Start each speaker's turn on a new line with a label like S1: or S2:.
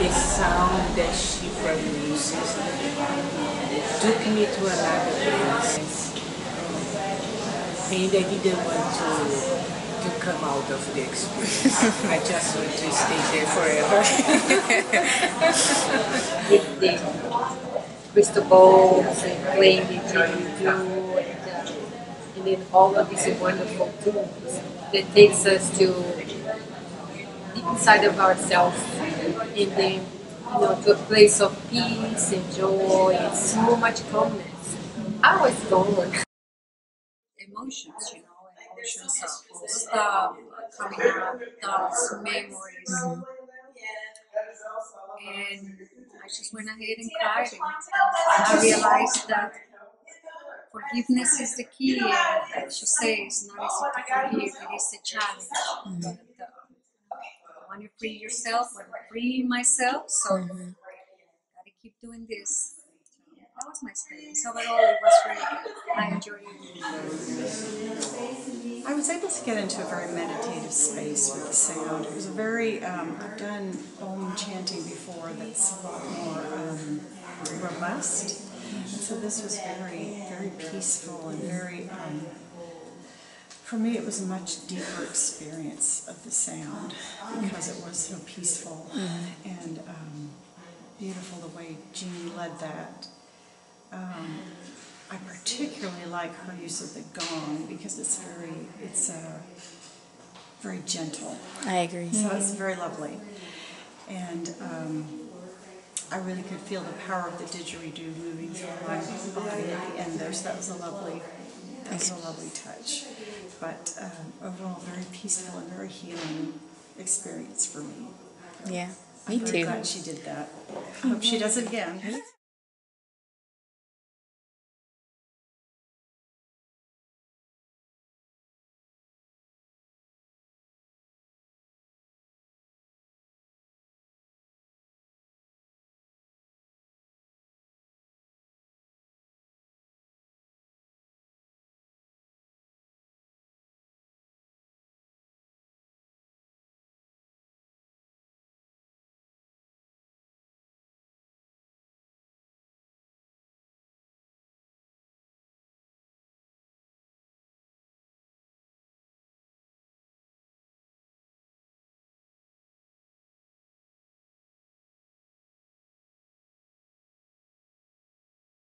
S1: The sound that she produces took me to another place. And I didn't want to to come out of the experience. I just want to stay there forever.
S2: with the crystal balls and playing the didgeridoo and, and then all of these wonderful tools that takes us to inside of ourselves and then you know to a place of peace and joy and so much calmness. I was gone. Emotions, you know, emotions of stuff coming up, thoughts, memories and I just went ahead and cried. And I realized that forgiveness is the key, as you say, it's not easy to forgive, it is a challenge. Uh, when you free yourself, when I free myself, so gotta keep doing this. So that was my experience. Overall, it was really good. I enjoyed it.
S3: I was able to get into a very meditative space with the sound. It was a very, um, I've done Om chanting before that's a lot more um, robust. And so this was very, very peaceful and very, um, for me it was a much deeper experience of the sound because it was so peaceful and um, beautiful the way Jean led that. Um, I particularly like her use of the gong because it's very, it's uh, very gentle.
S4: I agree.
S3: So it's very lovely. And um, I really could feel the power of the didgeridoo moving through my body at the end there. So that was a lovely, that was a lovely touch. But um, overall, very peaceful and very healing experience for me.
S4: Yeah,
S3: I'm
S4: me
S3: very
S4: too.
S3: glad she did that. I hope she does it again.